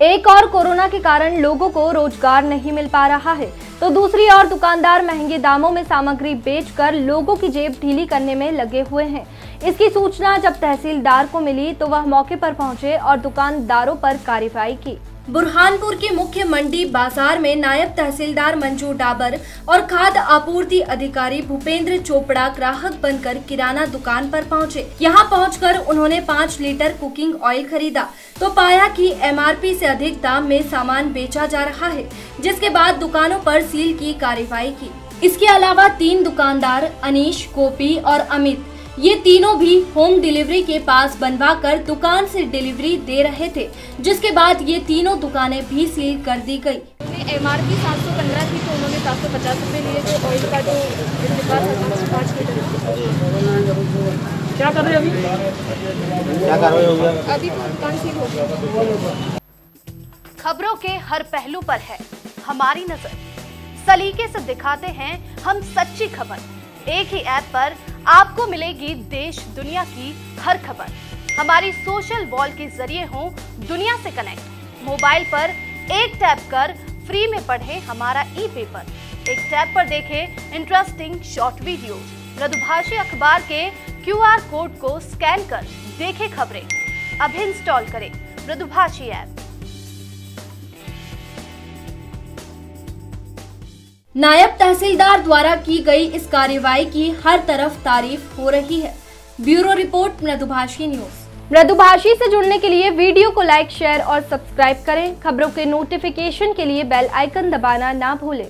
एक और कोरोना के कारण लोगों को रोज़गार नहीं मिल पा रहा है। तो दूसरी ओर दुकानदार महँगे दामों में सामग्री बेचकर लोगों की जेब ढीली करने में लगे हुए हैं। इसकी सूचना जब तहसीलदार को मिली तो वह मौके पर पहुँचे और दुकानदारों पर कार्रवाई की। बुरहानपुर के मुख्य मंडी बाज़ार में नायब तहसीलदार मंजू डाबर और खाद्य आपूर्ति अधिकारी भूपेंद्र चोपड़ा ग्राहक बनकर किराना दुकान पर पहुँचे। यहाँ पहुंचकर उन्होंने पाँच लीटर कुकिंग ऑयल खरीदा तो पाया कि एमआरपी से अधिक दाम में सामान बेचा जा रहा है, जिसके बाद दुकानों पर सील की कार्रवाई की इसके अलावा तीन दुकानदार, अनिश, गोपी और अमित ये तीनों भी होम डिलीवरी के पास बनवा कर दुकान से डिलीवरी दे रहे थे जिसके बाद ये तीनों दुकानें भी सील कर दी गई। एम आर पी सात सौ पंद्रह थी तो उन्होंने सात सौ पचास रूपए लिए जो ऑयल का जो पाँच लीटर क्या कर रहे हो अभी? क्या कार्रवाई होगी अभी तो दुकान सील हो गई खबरों के हर पहलू पर है हमारी नज़र। सलीके से दिखाते हैं हम सच्ची खबर। एक ही ऐप पर आपको मिलेगी देश, दुनिया की हर खबर। हमारी सोशल वॉल के ज़रिए हो दुनिया से कनेक्ट। मोबाइल पर एक टैप कर फ्री में पढ़े हमारा ई पेपर एक टैप पर देखें इंटरेस्टिंग शॉर्ट वीडियो मृदुभाषी अखबार के क्यूआर कोड को स्कैन कर देखें खबरें। अभी इंस्टॉल करें मृदुभाषी ऐप। नायब तहसीलदार द्वारा की गई इस कार्यवाही की हर तरफ़ तारीफ़ हो रही है। Bureau report, Mridubhashi news. Mridubhashi से जुड़ने के लिए वीडियो को लाइक, शेयर और सब्सक्राइब करें। खबरों के नोटिफिकेशन के लिए बेल आइकन दबाना ना भूलें।